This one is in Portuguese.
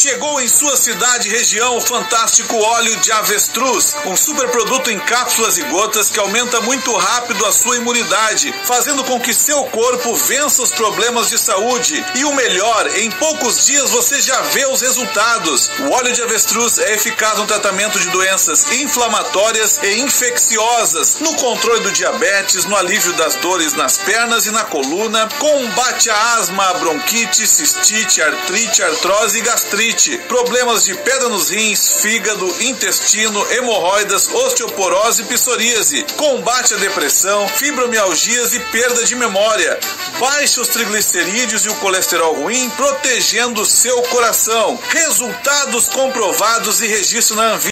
Chegou em sua cidade e região o fantástico óleo de avestruz, um super produto em cápsulas e gotas que aumenta muito rápido a sua imunidade, fazendo com que seu corpo vença os problemas de saúde. E o melhor, em poucos dias você já vê os resultados. O óleo de avestruz é eficaz no tratamento de doenças inflamatórias e infecciosas, no controle do diabetes, no alívio das dores nas pernas e na coluna, combate a asma, bronquite, cistite, artrite, artrose e gastrite, problemas de pedra nos rins, fígado, intestino, hemorroidas, osteoporose e psoríase, combate a depressão, fibromialgias e perda de memória, baixa os triglicerídeos e o colesterol ruim, protegendo seu coração. Resultados comprovados e registro na Anvisa.